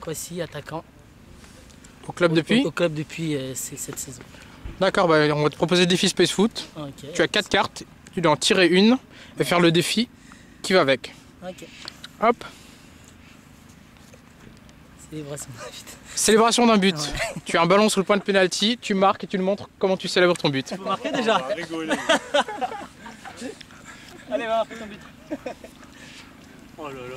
Kwasi, attaquant. Au club depuis Au, au club depuis euh, cette saison. D'accord, bah, on va te proposer le défi Space Foot. Tu as quatre cartes, tu dois en tirer une et faire le défi qui va avec. Ok. Hop, Célébration vite. célébration d'un but. Tu as un ballon sur le point de pénalty, tu marques et tu le montres comment tu célèbres ton but. Vous marquez déjà Ah, rigoler. Allez, va, fais ton but. Oh là là.